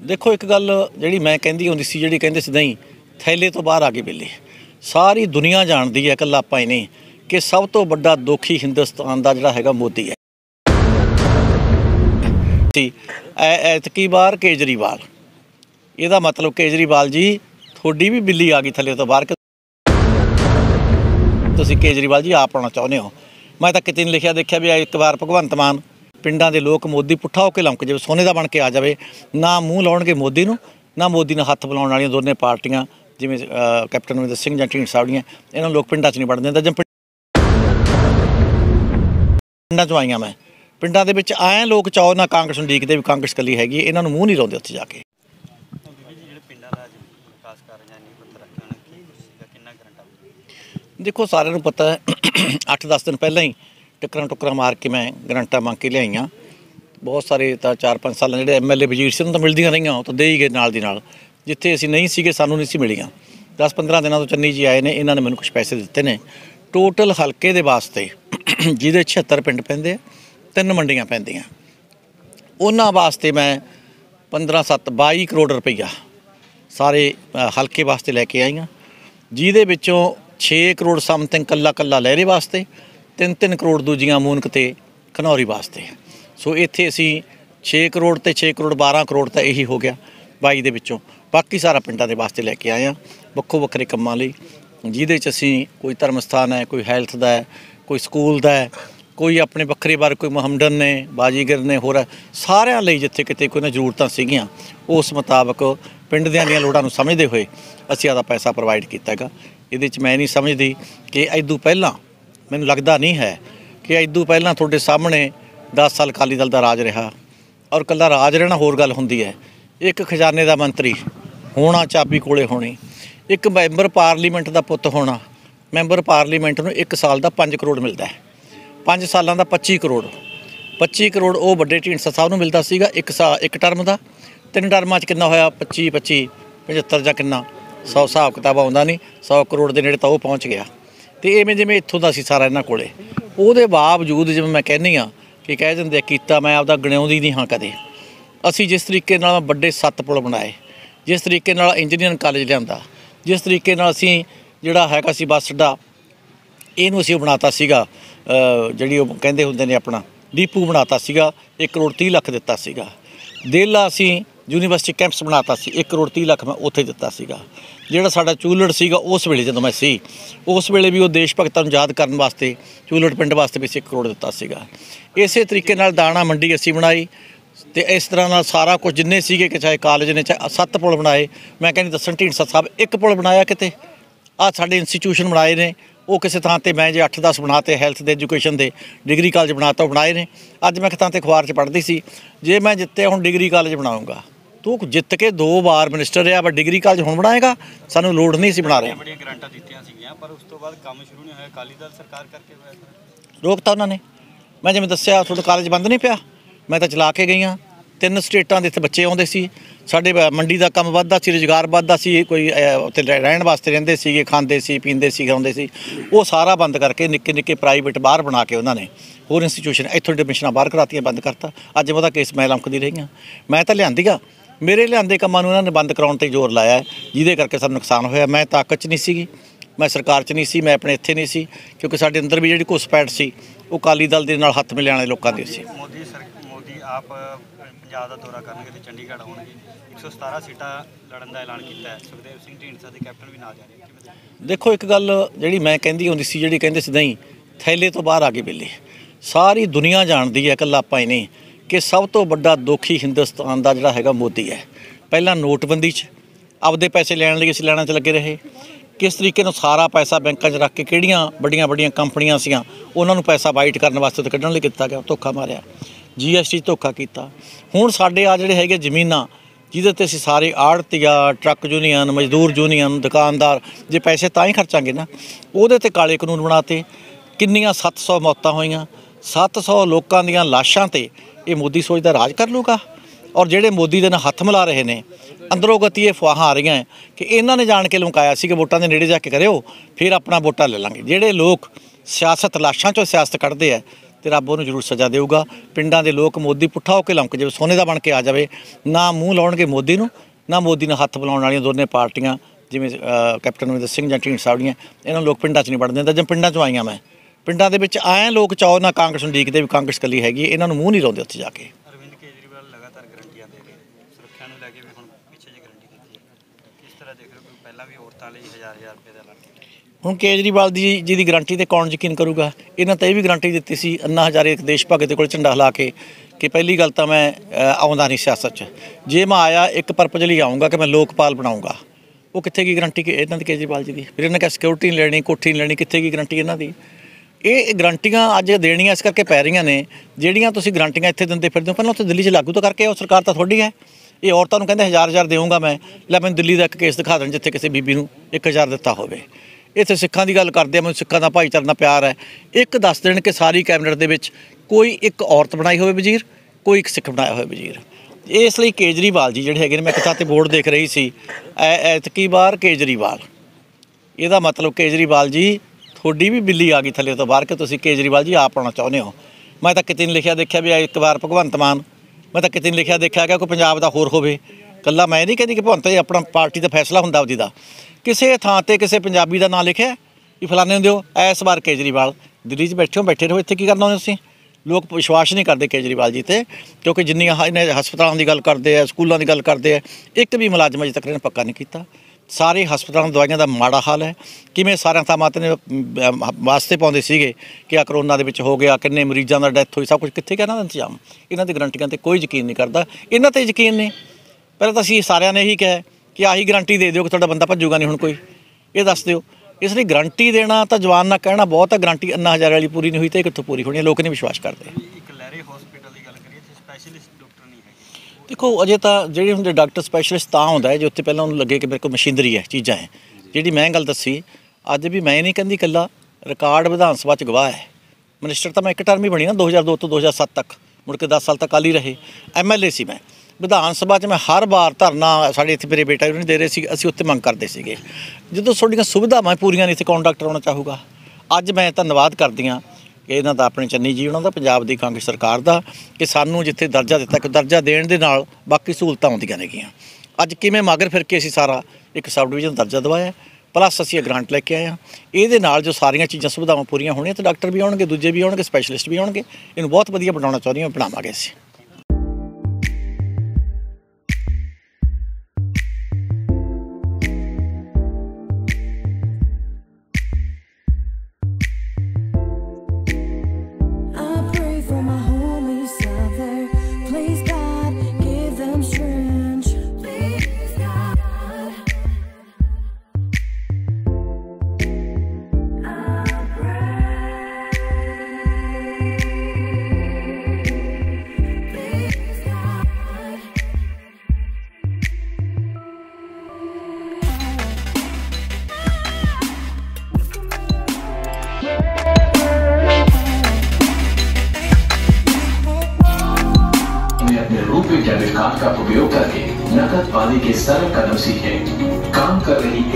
ਦੇਖੋ, ਇੱਕ ਗੱਲ ਜਿਹੜੀ ਮੈਂ ਕਹਿੰਦੀ ਹੁੰਦੀ ਸੀ, ਜਿਹੜੀ ਕਹਿੰਦੇ ਸੀ, ਨਹੀਂ, ਥੈਲੇ ਤੋਂ ਬਾਹਰ ਆ ਗਏ ਬਿੱਲੇ ਸਾਰੀ ਦੁਨੀਆ ਜਾਣਦੀ ਹੈ, ਇਕੱਲਾ ਆਪਾਂ ਹੀ ਨਹੀਂ, ਕਿ ਸਭ ਤੋਂ ਵੱਡਾ ਦੁਖੀ ਹਿੰਦੁਸਤਾਨ ਦਾ ਜਿਹੜਾ ਹੈਗਾ ਮੋਦੀ ਹੈ। ਸੀ ਐਤਕੀ ਵਾਰ ਕੇਜਰੀਵਾਲ। ਇਹਦਾ ਮਤਲਬ ਕੇਜਰੀਵਾਲ ਜੀ, ਤੁਹਾਡੀ ਵੀ ਬਿੱਲੀ ਆ ਗਈ ਥੱਲੇ ਤੋਂ ਬਾਹਰ। ਤੁਸੀਂ ਕੇਜਰੀਵਾਲ ਜੀ ਆਪ ਆਉਣਾ ਚਾਹੁੰਦੇ ਹੋ। ਮੈਂ ਤਾਂ ਕਿਤੇ ਨਹੀਂ ਲਿਖਿਆ, ਦੇਖਿਆ ਵੀ ਇੱਕ ਵਾਰ ਭਗਵੰਤ ਮਾਨ ਪਿੰਡਾਂ ਦੇ ਲੋਕ ਮੋਦੀ ਪੁੱਠਾ ਹੋ ਕੇ ਲੰਕ ਜਾਵੇ ਸੋਨੇ ਦਾ ਬਣ ਕੇ ਆ ਜਾਵੇ ਨਾ ਮੂੰਹ ਲਾਉਣਗੇ ਮੋਦੀ ਨੂੰ ਨਾ ਮੋਦੀ ਨਾਲ ਹੱਥ ਬੁਲਾਉਣ ਵਾਲੀਆਂ ਦੋਨੇ ਪਾਰਟੀਆਂ ਜਿਵੇਂ ਕੈਪਟਨ ਅਮਰਿੰਦਰ ਸਿੰਘ ਜਾਂ ਢੀਂਡ ਸਾਹਿਬ ਦੀਆਂ ਇਹਨਾਂ ਨੂੰ ਲੋਕ ਪਿੰਡਾਂ 'ਚ ਨਹੀਂ ਵੜਨ ਦਿੰਦਾ ਜਾਂ ਪਿੰਡਾਂ 'ਚੋਂ ਆਈਆਂ ਮੈਂ। ਪਿੰਡਾਂ ਦੇ ਵਿੱਚ ਆਏ ਲੋਕ ਚਾਹੋ ਨਾ ਕਾਂਗਰਸ ਨੂੰ ਡੀਕਦੇ ਵੀ ਕਾਂਗਰਸ ਕੱਲੀ ਹੈਗੀ ਹੈ, ਇਹਨਾਂ ਨੂੰ ਮੂੰਹ ਨਹੀਂ ਲਾਉਂਦੇ ਉੱਥੇ ਜਾ ਕੇ। ਦੇਖੋ ਸਾਰਿਆਂ ਨੂੰ ਪਤਾ ਹੈ 8-10 ਦਿਨ ਪਹਿਲਾਂ ਹੀ ਟੱਕਰਾਂ ਟੁੱਕਰਾਂ ਮਾਰ ਕੇ ਮੈਂ ਗਰੰਟਾਂ ਮੰਗ ਕੇ ਲਿਆਈਆਂ। ਬਹੁਤ ਸਾਰੇ ਤਾਂ 4-5 ਸਾਲਾਂ ਜਿਹੜੇ ਐਮਐਲਏ ਵਜੀਰ ਸਿੰਘ ਤਾਂ ਮਿਲਦੀਆਂ ਰਹੀਆਂ, ਉਹ ਤਾਂ ਦੇ ਹੀ ਗਏ ਨਾਲ ਦੀ ਨਾਲ। ਜਿੱਥੇ ਅਸੀਂ ਨਹੀਂ ਸੀਗੇ, ਸਾਨੂੰ ਨਹੀਂ ਸੀ ਮਿਲੀਆਂ। 10-15 ਦਿਨਾਂ ਤੋਂ ਚੰਨੀ ਜੀ ਆਏ ਨੇ, ਇਹਨਾਂ ਨੇ ਮੈਨੂੰ ਕੁਝ ਪੈਸੇ ਦਿੱਤੇ ਨੇ। ਟੋਟਲ ਹਲਕੇ ਦੇ ਵਾਸਤੇ ਜਿਹਦੇ 76 ਪਿੰਡ ਪੈਂਦੇ ਆ, ਤਿੰਨ ਮੰਡੀਆਂ ਪੈਂਦੀਆਂ। ਉਹਨਾਂ ਵਾਸਤੇ ਮੈਂ 15-7 22 ਕਰੋੜ ਰੁਪਈਆ ਸਾਰੇ ਹਲਕੇ ਵਾਸਤੇ ਲੈ ਕੇ ਆਈਆਂ। ਜਿਹਦੇ ਵਿੱਚੋਂ 6 ਕਰੋੜ ਸਮਥਿੰਗ ਕੱਲਾ ਕੱਲਾ ਲਹਿਰੇ ਵਾਸਤੇ 3-3 ਕਰੋੜ ਦੂਜੀਆਂ ਮੂਨਕ ਤੇ ਖਨੌਰੀ ਵਾਸਤੇ ਸੋ ਇੱਥੇ ਅਸੀਂ 6 ਕਰੋੜ ਤੇ 6 ਕਰੋੜ 12 ਕਰੋੜ ਤਾਂ ਇਹੀ ਹੋ ਗਿਆ 22 ਦੇ ਵਿੱਚੋਂ। ਬਾਕੀ ਸਾਰਾ ਪਿੰਡਾਂ ਦੇ ਵਾਸਤੇ ਲੈ ਕੇ ਆਏ ਆ ਵੱਖੋ ਵੱਖਰੇ ਕੰਮਾਂ ਲਈ। ਜਿਹਦੇ 'ਚ ਅਸੀਂ ਕੋਈ ਧਰਮ ਸਥਾਨ ਹੈ ਕੋਈ ਹੈਲਥ ਦਾ ਹੈ ਕੋਈ ਸਕੂਲ ਦਾ ਹੈ ਕੋਈ ਆਪਣੇ ਵੱਖਰੇ ਬਾਰ ਕੋਈ ਮੁਹੰਮਦਨ ਨੇ ਬਾਜੀਗਰ ਨੇ ਹੋਰ ਹੈ, ਸਾਰਿਆਂ ਲਈ ਜਿੱਥੇ ਕਿਤੇ ਕੋਈ ਨਾ ਜ਼ਰੂਰਤਾਂ ਸੀਗੀਆਂ ਉਸ ਮੁਤਾਬਕ ਪਿੰਡ ਦਿਆਂ ਦੀਆਂ ਲੋੜਾਂ ਨੂੰ ਸਮਝਦੇ ਹੋਏ ਅਸੀਂ ਆਦਾ ਪੈਸਾ ਪ੍ਰੋਵਾਈਡ ਕੀਤਾ ਹੈਗਾ। ਇਹਦੇ 'ਚ ਮੈਂ ਨਹੀਂ ਸਮਝਦੀ ਕਿ ਐਦੂ ਪਹਿਲਾਂ ਮੈਨੂੰ ਲੱਗਦਾ ਨਹੀਂ ਹੈ ਕਿ ਐਦੂ ਪਹਿਲਾਂ ਤੁਹਾਡੇ ਸਾਹਮਣੇ 10 ਸਾਲ ਅਕਾਲੀ ਦਲ ਦਾ ਰਾਜ ਰਿਹਾ ਔਰ ਕੱਲਾ ਰਾਜ ਰਹਿਣਾ ਹੋਰ ਗੱਲ ਹੁੰਦੀ ਹੈ। ਇੱਕ ਖਜ਼ਾਨੇ ਦਾ ਮੰਤਰੀ ਹੋਣਾ ਚਾਬੀ ਕੋਲੇ ਹੋਣੀ, ਇੱਕ ਮੈਂਬਰ ਪਾਰਲੀਮੈਂਟ ਦਾ ਪੁੱਤ ਹੋਣਾ, ਮੈਂਬਰ ਪਾਰਲੀਮੈਂਟ ਨੂੰ 1 ਸਾਲ ਦਾ 5 ਕਰੋੜ ਮਿਲਦਾ ਹੈ। 5 ਸਾਲਾਂ ਦਾ 25 ਕਰੋੜ। 25 ਕਰੋੜ ਉਹ ਵੱਡੇ ਢੀਂਡਸਾ ਸਾਹਿਬ ਨੂੰ ਮਿਲਦਾ ਸੀਗਾ, ਇੱਕ ਸਾ, ਇੱਕ ਟਰਮ ਦਾ। ਤਿੰਨ ਟਰਮਾਂ 'ਚ ਕਿੰਨਾ ਹੋਇਆ? 25 25 75 ਜਾਂ ਕਿੰਨਾ? 100 ਹਿਸਾਬ ਕਿਤਾਬ ਆਉਂਦਾ ਨਹੀਂ 100 ਕਰੋੜ ਦੇ ਨੇੜੇ ਤਾਂ ਉਹ ਪਹੁੰਚ ਗਿਆ। ਤੇ ਐਵੇਂ ਜਿਵੇਂ ਇੱਥੋਂ ਦਾ ਸੀ ਸਾਰਾ ਇਹਨਾਂ ਕੋਲੇ। ਉਹਦੇ ਬਾਵਜੂਦ ਜਿਵੇਂ ਮੈਂ ਕਹਿੰਨੀ ਆ ਕਿ ਕਹਿ ਦਿੰਦੇ ਕੀਤਾ ਮੈਂ ਆਪਦਾ ਗਣਿਆਉਂਦੀ ਨਹੀਂ ਹਾਂ ਕਦੇ। ਅਸੀਂ ਜਿਸ ਤਰੀਕੇ ਨਾਲ ਵੱਡੇ ਸੱਤ ਪੁਲ ਬਣਾਏ, ਜਿਸ ਤਰੀਕੇ ਨਾਲ ਇੰਜੀਨੀਅਰਿੰਗ ਕਾਲਜ ਲਿਆਂਦਾ, ਜਿਸ ਤਰੀਕੇ ਨਾਲ ਅਸੀਂ ਜਿਹੜਾ ਹੈਗਾ ਸੀ ਬੱਸ ਅੱਡਾ, ਇਹਨੂੰ ਅਸੀਂ ਬਣਾਤਾ ਸੀਗਾ ਜਿਹੜੀ ਉਹ ਕਹਿੰਦੇ ਹੁੰਦੇ ਨੇ ਆਪਣਾ, ਡੀਪੂ ਬਣਾਤਾ ਸੀਗਾ 1 ਕਰੋੜ 30 ਲੱਖ ਦਿੱਤਾ ਸੀਗਾ। ਦੇਲਾ ਅਸੀਂ ਯੂਨੀਵਰਸਿਟੀ ਕੈਂਪਸ ਬਣਾਤਾ ਸੀ 1 ਕਰੋੜ 30 ਲੱਖ ਮੈਂ ਉੱਥੇ ਦਿੱਤਾ ਸੀਗਾ। ਜਿਹੜਾ ਸਾਡਾ ਚੂਲੜ ਸੀਗਾ, ਉਸ ਵੇਲੇ ਜਦੋਂ ਮੈਂ ਸੀ, ਉਸ ਵੇਲੇ ਵੀ ਉਹ ਦੇਸ਼ ਭਗਤਾਂ ਨੂੰ ਯਾਦ ਕਰਨ ਵਾਸਤੇ, ਚੂਲੜ ਪਿੰਡ ਵਾਸਤੇ ਵੀ ਅਸੀਂ 1 ਕਰੋੜ ਦਿੱਤਾ ਸੀਗਾ। ਇਸੇ ਤਰੀਕੇ ਨਾਲ ਦਾਣਾ ਮੰਡੀ ਅਸੀਂ ਬਣਾਈ, ਤੇ ਇਸ ਤਰ੍ਹਾਂ ਨਾਲ ਸਾਰਾ ਕੁਝ ਜਿੰਨੇ ਸੀਗੇ ਕਿ ਚਾਹੇ ਕਾਲਜ ਨੇ, ਚਾਹੇ ਸੱਤ ਪੁਲ ਬਣਾਏ, ਮੈਂ ਕਹਿੰਦੀ ਦੱਸਣ ਢੀਂਡਸਾ ਸਾਹਿਬ, ਇੱਕ ਪੁਲ ਬਣਾਇਆ ਕਿਤੇ? ਆ ਸਾਡੇ ਇੰਸਟੀਚਿਊਸ਼ਨ ਬਣਾਏ ਨੇ, ਉਹ ਕਿਸੇ ਥਾਂ ਤੇ ਮੈਂ ਜੇ 8-10 ਬਣਾਤੇ ਹੈਲਥ ਦੇ ਐਜੂਕੇਸ਼ਨ ਦੇ ਡਿਗਰੀ ਕਾਲਜ ਬਣਾਤਾ, ਉਹ ਬਣਾਏ ਨੇ। ਅੱਜ ਮੈਂ ਕਿਤਾਂ ਤੇ ਅਖਬਾਰ 'ਚ ਪੜ੍ਹਦੀ ਸੀ, ਜੇ ਮੈਂ ਜਿੱਤਿਆ ਹੁਣ ਡਿਗਰੀ ਕਾਲਜ ਬਣਾਉਂਗਾ। ਤੂੰ ਜਿੱਤ ਕੇ ਦੋ ਵਾਰ ਮਿਨਿਸਟਰ ਰਿਹਾ ਪਰ ਡਿਗਰੀ ਕਾਲਜ ਹੁਣ ਬਣਾਏਗਾ ਸਾਨੂੰ ਲੋੜ ਨਹੀਂ ਸੀ ਬਣਾ ਰਿਹਾ ਬੜੀਆਂ ਗਰੰਟਾਂ ਦਿੱਤੀਆਂ ਸੀਗੀਆਂ ਪਰ ਉਸ ਤੋਂ ਬਾਅਦ ਕੰਮ ਸ਼ੁਰੂ ਨਹੀਂ ਹੋਇਆ। ਅਕਾਲੀ ਦਲ ਸਰਕਾਰ ਕਰਕੇ ਹੋਇਆ ਸਰ ਰੋਕਤਾ ਉਹਨਾਂ ਨੇ। ਮੈਂ ਜਿਵੇਂ ਦੱਸਿਆ ਤੁਹਾਡਾ ਕਾਲਜ ਬੰਦ ਨਹੀਂ ਪਿਆ। ਮੈਂ ਤਾਂ ਚਲਾ ਕੇ ਗਈਆਂ ਤਿੰਨ ਸਟੇਟਾਂ ਦੇ ਇੱਥੇ ਬੱਚੇ ਆਉਂਦੇ ਸੀ। ਸਾਡੇ ਮੰਡੀ ਦਾ ਕੰਮ ਵੱਧਦਾ ਸੀ ਰੁਜ਼ਗਾਰ ਵੱਧਦਾ ਸੀ। ਕੋਈ ਉੱਥੇ ਰਹਿ- ਰਹਿਣ ਵਾਸਤੇ ਰਹਿੰਦੇ ਸੀਗੇ ਖਾਂਦੇ ਸੀ ਪੀਂਦੇ ਸੀ ਖਾਉਂਦੇ ਸੀ। ਉਹ ਸਾਰਾ ਬੰਦ ਕਰਕੇ ਨਿੱਕੇ ਨਿੱਕੇ ਪ੍ਰਾਈਵੇਟ ਬਾਹਰ ਬਣਾ ਕੇ ਉਹਨਾਂ ਨੇ ਹੋਰ ਇੰਸਟੀਚਿਊਸ਼ਨ ਇੱਥੋਂ ਐਡਮਿਸ਼ਨਾਂ ਬਾਹਰ ਕਰਾਤੀਆਂ ਬੰਦ ਕਰਤਾ। ਅੱਜ ਉਹਦਾ ਕੇਸ ਮੈਂ ਲੰਕਦੀ ਰਹੀਆਂ ਮੈਂ ਤਾਂ ਲਿਆਂਦੀਗਾ ਮੇਰੇ ਲਿਆਂਦੇ ਕੰਮਾਂ ਨੂੰ ਉਹਨਾਂ ਨੇ ਬੰਦ ਕਰਾਉਣ ਤੇ ਜ਼ੋਰ ਲਾਇਆ ਜਿਹਦੇ ਕਰਕੇ ਸਾਨੂੰ ਨੁਕਸਾਨ ਹੋਇਆ। ਮੈਂ ਤਾਕਤ 'ਚ ਨਹੀਂ ਸੀਗੀ ਮੈਂ ਸਰਕਾਰ 'ਚ ਨਹੀਂ ਸੀ ਮੈਂ ਆਪਣੇ ਇੱਥੇ ਨਹੀਂ ਸੀ ਕਿਉਂਕਿ ਸਾਡੇ ਅੰਦਰ ਵੀ ਜਿਹੜੀ ਘੁਸਪੈਠ ਸੀ ਉਹ ਅਕਾਲੀ ਦਲ ਦੇ ਨਾਲ ਹੱਥ ਮਿਲਾਉਣ ਵਾਲੇ ਲੋਕਾਂ ਦੀ ਸੀ। ਮੋਦੀ ਸਰ ਮੋਦੀ ਆਪ ਪੰਜਾਬ ਦਾ ਦੌਰਾ ਕਰਨਗੇ ਤੇ ਚੰਡੀਗੜ੍ਹ ਆਉਣਗੇ। 117 ਸੀਟਾਂ ਲੜਨ ਦਾ ਐਲਾਨ ਕੀਤਾ ਹੈ। ਸੁਖਦੇਵ ਸਿੰਘ ਢੀਂਡਸਾ ਦੇ ਕੈਪਟਨ ਵੀ ਨਾਲ ਜਾ ਰਹੇ? ਦੇਖੋ ਇੱਕ ਗੱਲ ਜਿਹੜੀ ਮੈਂ ਕਹਿੰਦੀ ਹੁੰਦੀ ਸੀ ਜਿਹੜੀ ਕਹਿੰਦੇ ਸੀ ਨਹੀਂ ਥੈਲੇ ਤੋਂ ਬਾਹਰ ਆ ਗਏ ਬਿੱਲੇ ਸਾਰੀ ਦੁਨੀਆ ਜਾਣਦੀ ਹੈ ਇਕੱਲਾ ਆਪਾਂ ਹੀ ਨਹੀਂ। ਕਿ ਸਭ ਤੋਂ ਵੱਡਾ ਦੋਖੀ ਹਿੰਦੁਸਤਾਨ ਦਾ ਜਿਹੜਾ ਹੈਗਾ ਮੋਦੀ ਹੈ। ਪਹਿਲਾਂ ਨੋਟਬੰਦੀ 'ਚ ਆਪਦੇ ਪੈਸੇ ਲੈਣ ਲਈ ਅਸੀਂ ਲੈਣਾ 'ਚ ਲੱਗੇ ਰਹੇ। ਕਿਸ ਤਰੀਕੇ ਨਾਲ ਸਾਰਾ ਪੈਸਾ ਬੈਂਕਾਂ 'ਚ ਰੱਖ ਕੇ ਕਿਹੜੀਆਂ ਵੱਡੀਆਂ ਵੱਡੀਆਂ ਕੰਪਨੀਆਂ ਸੀਆਂ, ਉਹਨਾਂ ਨੂੰ ਪੈਸਾ ਵਾਈਟ ਕਰਨ ਵਾਸਤੇ ਤੇ ਕੱਢਣ ਲਈ ਕੀਤਾ ਗਿਆ, ਧੋਖਾ ਮਾਰਿਆ। ਜੀਐਸਟੀ ਧੋਖਾ ਕੀਤਾ। ਹੁਣ ਸਾਡੇ ਆ ਜਿਹੜੇ ਹੈਗੇ ਜ਼ਮੀਨਾਂ, ਜਿਹਦੇ ਤੇ ਅਸੀਂ ਸਾਰੇ ਆੜਤੀਆ, ਟਰੱਕ ਯੂਨੀਅਨ, ਮਜ਼ਦੂਰ ਯੂਨੀਅਨ, ਦੁਕਾਨਦਾਰ, ਜੇ ਪੈਸੇ ਤਾਂ ਹੀ ਖਰਚਾਂਗੇ ਨਾ, ਉਹਦੇ ਤੇ ਕਾਲੇ ਕਾਨੂੰਨ ਬਣਾਤੇ। ਕਿੰਨੀਆਂ 700 ਮੌਤਾਂ ਹੋਈਆਂ 700 ਲੋਕਾਂ ਦੀਆਂ ਲਾਸ਼ਾਂ ਤੇ ਇਹ ਮੋਦੀ ਸੋਚਦਾ ਰਾਜ ਕਰ ਲੂਗਾ? ਔਰ ਜਿਹੜੇ ਮੋਦੀ ਦੇ ਨਾਲ ਹੱਥ ਮਿਲਾ ਰਹੇ ਨੇ, ਅੰਦਰੋਂ ਗਤੀ ਇਹ ਫਵਾਹਾਂ ਆ ਰਹੀਆਂ ਹੈ ਕਿ ਇਹਨਾਂ ਨੇ ਜਾਣ ਕੇ ਲਮਕਾਇਆ ਸੀ ਕਿ ਵੋਟਾਂ ਦੇ ਨੇੜੇ ਜਾ ਕੇ ਕਰਿਓ, ਫਿਰ ਆਪਣਾ ਵੋਟਾਂ ਲੈ ਲਾਂਗੇ। ਜਿਹੜੇ ਲੋਕ ਸਿਆਸਤ ਲਾਸ਼ਾਂ ਚੋਂ ਸਿਆਸਤ ਕੱਢਦੇ ਆ ਤੇ ਰੱਬ ਉਹਨੂੰ ਜ਼ਰੂਰ ਸਜ਼ਾ ਦੇਊਗਾ। ਪਿੰਡਾਂ ਦੇ ਲੋਕ ਮੋਦੀ ਪੁੱਠਾ ਹੋ ਕੇ ਲੰਕ ਜਾਵੇ, ਸੋਨੇ ਦਾ ਬਣ ਕੇ ਆ ਜਾਵੇ, ਨਾ ਮੂੰਹ ਲਾਉਣਗੇ ਮੋਦੀ ਨੂੰ, ਨਾ ਮੋਦੀ ਨਾਲ ਹੱਥ ਬੁਲਾਉਣ ਵਾਲੀਆਂ ਦੋਨੇ ਪਾਰਟੀਆਂ, ਜਿਵੇਂ ਕੈਪਟਨ ਅਮਰਿੰਦਰ ਸਿੰਘ ਜਾਂ ਢੀਂਡ ਸਾਹਿਬ ਦੀਆਂ ਇਹਨਾਂ ਲੋਕ ਪਿੰਡਾਂ 'ਚ ਨਹੀਂ ਵੜਨ ਦਿੰਦਾ ਜਾਂ ਪਿੰਡਾਂ 'ਚੋਂ ਆਈਆਂ ਮੈਂ। ਪਿੰਡਾਂ ਦੇ ਵਿੱਚ ਆਏ ਲੋਕ ਚਾਹੋ ਨਾ ਕਾਂਗਰਸ ਨੂੰ ਡੀਕਦੇ ਵੀ ਕਾਂਗਰਸ ਕੱਲੀ ਹੈਗੀ ਇਹਨਾਂ ਨੂੰ ਮੂੰਹ ਨਹੀਂ ਲਾਉਂਦੇ ਉੱਥੇ ਜਾ ਕੇ। ਅਰਵਿੰਦ ਕੇਜਰੀਵਾਲ ਲਗਾਤਾਰ ਗਰੰਟੀਆਂ ਦੇ ਰਹੇ ਨੇ ਸੁਰੱਖਿਆ ਨੂੰ ਲੈ ਕੇ ਵੀ ਹੁਣ ਪਿੱਛੇ ਜੇ ਗਰੰਟੀ ਦਿੱਤੀ ਹੈ। ਕਿਸ ਤਰ੍ਹਾਂ ਦੇਖ ਰਹੇ ਹੋ ਕਿ ਪਹਿਲਾਂ ਵੀ ਔਰਤਾਂ ਲਈ ਹਜ਼ਾਰ ਹਜ਼ਾਰ ਰੁਪਏ ਦਾ ਐਲਾਨ ਕੀਤਾ? ਹੁਣ ਕੇਜਰੀਵਾਲ ਦੀ ਜਿਹਦੀ ਗਾਰੰਟੀ ਤੇ ਕੌਣ ਯਕੀਨ ਕਰੂਗਾ? ਇਹਨਾਂ ਤਾਂ ਇਹ ਵੀ ਗਾਰੰਟੀ ਦਿੱਤੀ ਸੀ ਅੰਨਾ ਹਜ਼ਾਰੇ ਇੱਕ ਦੇਸ਼ ਭਗਤ ਦੇ ਕੋਲ ਝੰਡਾ ਹਿਲਾ ਕੇ ਕਿ ਪਹਿਲੀ ਗੱਲ ਤਾਂ ਮੈਂ ਆਉਂਦਾ ਨਹੀਂ ਸਿਆਸਤ 'ਚ। ਜੇ ਮੈਂ ਆਇਆ ਇੱਕ ਪਰਪਸ ਲਈ ਆਉਂਗਾ ਕਿ ਮੈਂ ਲੋਕਪਾਲ ਬਣਾਉਂਗਾ ਉਹ ਕਿੱਥੇ ਕੀ ਗਾਰੰਟੀ ਕਿ ਇਹਨਾਂ ਦੀ ਕੇਜਰੀਵਾਲ ਜੀ ਦੀ? ਫਿਰ ਇਹਨਾਂ ਕਿ ਸਿਕਿਉਰਿਟੀ ਨਹੀਂ ਲੈਣੀ ਕੋਠੀ ਨਹੀਂ ਲੈਣੀ ਕਿੱਥੇ ਕੀ ਗਾਰੰਟੀ ਇਹਨਾਂ ਦੀ? ਇਹ ਗਰੰਟੀਆਂ ਅੱਜ ਦੇਣੀਆਂ ਇਸ ਕਰਕੇ ਪੈ ਰਹੀਆਂ ਨੇ, ਜਿਹੜੀਆਂ ਤੁਸੀਂ ਗਰੰਟੀਆਂ ਇੱਥੇ ਦਿੰਦੇ ਫਿਰਦੇ ਹੋ। ਪਹਿਲਾਂ ਉੱਥੇ ਦਿੱਲੀ 'ਚ ਲਾਗੂ ਤਾਂ ਕਰਕੇ ਉਹ ਸਰਕਾਰ ਤਾਂ ਤੁਹਾਡੀ ਹੈ। ਇਹ ਔਰਤਾਂ ਨੂੰ ਕਹਿੰਦੇ ਹਜ਼ਾਰ ਹਜ਼ਾਰ ਦੇਵਾਂਗਾ ਮੈਂ। ਲੈ ਮੈਨੂੰ ਦਿੱਲੀ ਦਾ ਇੱਕ ਕੇਸ ਦਿਖਾ ਦੇਣ, ਜਿੱਥੇ ਕਿਸੇ ਬੀਬੀ ਨੂੰ 1000 ਦਿੱਤਾ ਹੋਵੇ। ਇੱਥੇ ਸਿੱਖਾਂ ਦੀ ਗੱਲ ਕਰਦੇ ਆ, ਮੈਨੂੰ ਸਿੱਖਾਂ ਦਾ ਭਾਈਚਾਰਾ ਨਾਲ ਪਿਆਰ ਹੈ। ਇੱਕ ਦੱਸ ਦੇਣ ਕਿ ਸਾਰੀ ਕੈਬਨਿਟ ਦੇ ਵਿੱਚ ਕੋਈ ਇੱਕ ਔਰਤ ਬਣਾਈ ਹੋਵੇ ਵਜ਼ੀਰ, ਕੋਈ ਇੱਕ ਸਿੱਖ ਬਣਾਇਆ ਹੋਵੇ ਵਜ਼ੀਰ। ਇਸ ਲਈ ਕੇਜਰੀਵਾਲ ਜੀ ਜਿਹੜੇ ਹੈਗੇ ਨੇ, ਮੈਂ ਕਿਤਾ ਤੇ ਬੋਰਡ ਦੇਖ ਰਹੀ ਸੀ, ਐ ਐਤਕੀ ਵਾਰ ਕੇਜਰੀਵਾਲ। ਇਹਦਾ ਮਤਲਬ ਕੇਜਰੀਵਾਲ ਜੀ ਤੁਹਾਡੀ ਵੀ ਬਿੱਲੀ ਆ ਗਈ ਥੱਲੇ ਤੋਂ ਬਾਹਰ ਕਿ ਤੁਸੀਂ ਕੇਜਰੀਵਾਲ ਜੀ ਆਪ ਆਉਣਾ ਚਾਹੁੰਦੇ ਹੋ? ਮੈਂ ਤਾਂ ਕਿਤੇ ਨਹੀਂ ਲਿਖਿਆ, ਦੇਖਿਆ ਵੀ ਇੱਕ ਵਾਰ ਭਗਵੰਤ ਮਾਨ। ਮੈਂ ਤਾਂ ਕਿਤੇ ਨਹੀਂ ਲਿਖਿਆ, ਦੇਖਿਆ ਕਿ ਕੋਈ ਪੰਜਾਬ ਦਾ ਹੋਰ ਹੋਵੇ। ਕੱਲਾ ਮੈਂ ਨਹੀਂ ਕਹਿੰਦੀ ਕਿ ਭਗਵੰਤ ਜੀ ਆਪਣਾ ਪਾਰਟੀ ਦਾ ਫੈਸਲਾ ਹੁੰਦਾ ਉਹਦੀ ਦਾ। ਕਿਸੇ ਥਾਂ ਤੇ ਕਿਸੇ ਪੰਜਾਬੀ ਦਾ ਨਾਂ ਲਿਖਿਆ ਵੀ ਫਲਾਣੇ ਹੁੰਦੇ ਹੋ, ਐਸ ਵਾਰ ਕੇਜਰੀਵਾਲ। ਦਿੱਲੀ 'ਚ ਬੈਠੇ ਹੋ, ਬੈਠੇ ਰਹੋ, ਇੱਥੇ ਕੀ ਕਰਨਾ ਤੁਸੀਂ? ਲੋਕ ਵਿਸ਼ਵਾਸ ਨਹੀਂ ਕਰਦੇ ਕੇਜਰੀਵਾਲ ਜੀ ਤੇ, ਕਿਉਂਕਿ ਜਿੰਨੀਆਂ ਇਹਨੇ ਹਸਪਤਾਲਾਂ ਦੀ ਗੱਲ ਕਰਦੇ ਆ, ਸਕੂਲਾਂ ਦੀ ਗੱਲ ਕਰਦੇ ਆ, ਇੱਕ ਵੀ ਮੁਲਾਜ਼ਮ ਅਜੇ ਤੱਕ ਇਹਨੇ ਪੱਕਾ ਨਹੀਂ ਕੀਤਾ। ਸਾਰੇ ਹਸਪਤਾਲਾਂ ਦਵਾਈਆਂ ਦਾ ਮਾੜਾ ਹਾਲ ਹੈ। ਕਿਵੇਂ ਸਾਰਿਆਂ ਥਾਵਾਂ ਤੇ ਵਾਸਤੇ ਪਾਉਂਦੇ ਸੀਗੇ ਕਿ ਆ ਕਰੋਨਾ ਦੇ ਵਿੱਚ ਹੋ ਗਿਆ, ਕਿੰਨੇ ਮਰੀਜ਼ਾਂ ਦਾ ਡੈਥ ਹੋਈ, ਸਭ ਕੁਝ ਕਿੱਥੇ ਗਿਆ ਇਹਨਾਂ ਦਾ ਇੰਤਜ਼ਾਮ? ਇਹਨਾਂ ਦੀ ਗਰੰਟੀਆਂ ਤੇ ਕੋਈ ਯਕੀਨ ਨਹੀਂ ਕਰਦਾ। ਇਹਨਾਂ ਤੇ ਯਕੀਨ ਨਹੀਂ ਪਹਿਲਾਂ ਤਾਂ ਅਸੀਂ ਸਾਰਿਆਂ ਨੇ ਇਹੀ ਕਿਹਾ ਕਿ ਆਹੀ ਗਰੰਟੀ ਦੇ ਦਿਓ ਕਿ ਤੁਹਾਡਾ ਬੰਦਾ ਭੱਜੂਗਾ ਨਹੀਂ ਹੁਣ ਕੋਈ। ਇਹ ਦੱਸ ਦਿਓ। ਇਸ ਲਈ ਗਰੰਟੀ ਦੇਣਾ ਤਾਂ ਜਵਾਨ ਨਾਲ ਕਹਿਣਾ ਬਹੁਤ ਹੈ, ਗਰੰਟੀ ਅੰਨਾ ਹਜ਼ਾਰ ਵਾਲੀ ਪੂਰੀ ਨਹੀਂ ਹੋਈ ਤੇ ਇਹ ਕਿੱਥੋਂ ਪੂਰੀ ਹੋਣੀ ਹੈ, ਲੋਕ ਨਹੀਂ ਵਿਸ਼ਵਾਸ ਕਰਦੇ ਇੱਕ ਲਹਿਰੇ ਹਸਪੀਟਲ ਦੀ ਗੱਲ ਕਰੀਏ ਤੇ ਸਪੈਸ਼ਲਿਸਟ ਡਾਕਟਰ ਨਹੀਂ ਹੈਗੇ ਦੇਖੋ, ਅਜੇ ਤਾਂ ਜਿਹੜੇ ਹੁੰਦੇ ਡਾਕਟਰ ਸਪੈਸ਼ਲਿਸਟ ਤਾਂ ਹੁੰਦਾ ਹੈ, ਜੇ ਉੱਥੇ ਪਹਿਲਾਂ ਉਹਨੂੰ ਲੱਗੇ ਕਿ ਮੇਰੇ ਕੋਲ ਮਸ਼ੀਨਰੀ ਹੈ, ਚੀਜ਼ਾਂ ਹੈ। ਜਿਹੜੀ ਮੈਂ ਗੱਲ ਦੱਸੀ, ਅੱਜ ਵੀ ਮੈਂ ਨਹੀਂ ਕਹਿੰਦੀ ਇਕੱਲਾ ਰਿਕਾਰਡ ਵਿਧਾਨ ਸਭਾ ਚ ਗਵਾਹ ਹੈ। ਮਿਨਿਸਟਰ ਤਾਂ ਮੈਂ ਇੱਕ ਟਰਮ ਹੀ ਬਣੀ ਨਾ 2002 ਤੋਂ 2007 ਤੱਕ। ਮੁੜ ਕੇ 10 ਸਾਲ ਤੱਕ ਕਾਲੀ ਰਹੇ। ਐਮਐਲਏ ਸੀ ਮੈਂ। ਵਿਧਾਨ ਸਭਾ 'ਚ ਮੈਂ ਹਰ ਵਾਰ ਧਰਨਾ ਸਾਡੇ ਇੱਥੇ ਮੇਰੇ ਬੇਟਾ ਨੂੰ ਦੇ ਰਹੇ ਸੀ, ਅਸੀਂ ਉੱਥੇ ਮੰਗ ਕਰਦੇ ਸੀਗੇ। ਜਦੋਂ ਤੁਹਾਡੀਆਂ ਸੁਵਿਧਾਵਾਂ ਪੂਰੀਆਂ ਨਹੀਂ, ਇੱਥੇ ਕੌਣ ਡਾਕਟਰ ਆਉਣਾ ਚਾਹੂਗਾ? ਅੱਜ ਮੈਂ ਧੰਨਵਾਦ ਕਰਦੀ ਹਾਂ। ਇਹਨਾਂ ਦਾ ਆਪਣੇ ਚੰਨੀ ਜੀ, ਉਹਨਾਂ ਦਾ, ਪੰਜਾਬ ਦੀ ਕਾਂਗਰਸ ਸਰਕਾਰ ਦਾ, ਕਿ ਸਾਨੂੰ ਜਿੱਥੇ ਦਰਜਾ ਦਿੱਤਾ, ਕਿ ਦਰਜਾ ਦੇਣ ਦੇ ਨਾਲ ਬਾਕੀ ਸਹੂਲਤਾਂ ਆਉਂਦੀਆਂ ਨੇਗੀਆਂ। ਅੱਜ ਕਿਵੇਂ ਮਗਰ ਫਿਰ ਕੇ ਅਸੀਂ ਸਾਰਾ ਇੱਕ ਸਬ ਡਿਵੀਜ਼ਨ ਦਰਜਾ ਦਵਾਇਆ, ਪਲੱਸ ਅਸੀਂ ਇਹ ਗ੍ਰਾਂਟ ਲੈ ਕੇ ਆਏ ਹਾਂ। ਇਹਦੇ ਨਾਲ ਜੋ ਸਾਰੀਆਂ ਚੀਜ਼ਾਂ ਸੁਵਿਧਾਵਾਂ ਪੂਰੀਆਂ ਹੋਣੀਆਂ, ਤੇ ਡਾਕਟਰ ਵੀ ਆਉਣਗੇ, ਦੂਜੇ ਵੀ ਆਉਣਗੇ, ਸਪੈਸ਼ਲਿਸਟ ਵੀ ਆਉਣਗੇ, ਇਹਨੂੰ ਬਹੁਤ ਵਧੀਆ ਬਣਾਉਣਾ ਚਾਹੁੰਦੀ ਹਾਂ, ਬਣਾਵਾਂਗੇ ਅਸੀਂ।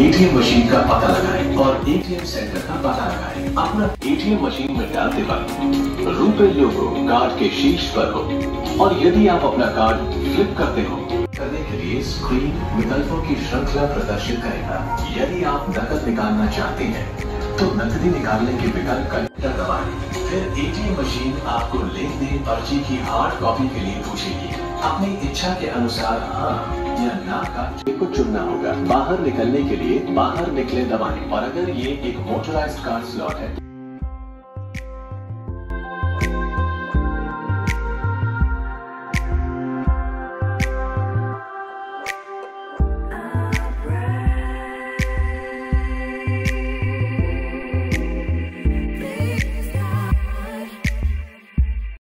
एटीएम मशीन का पता लगाएँ और एटीएम सेंटर का पता लगाएँ। अपना एटीएम मशीन में डालते वक्त रुपए लोगो कार्ड के शीर्ष पर हो। और यदि आप अपना कार्ड फ्लिप करते हो, करने के लिए स्क्रीन विकल्पों की श्रृंखला प्रदर्शित करेगा यदि आप नकद निकालना चाहते हैं तो नकदी निकालने के विकल्प का दबाएँ। फिर एटीएम मशीन आपको लेन देन पर्ची की हार्ड कॉपी के लिए पूछेगी। अपनी इच्छा के अनुसार हाँ या ना का को चुनना होगा बाहर निकलने के लिए बाहर निकले दबाएं और अगर ये एक मोटराइज्ड कार स्लॉट है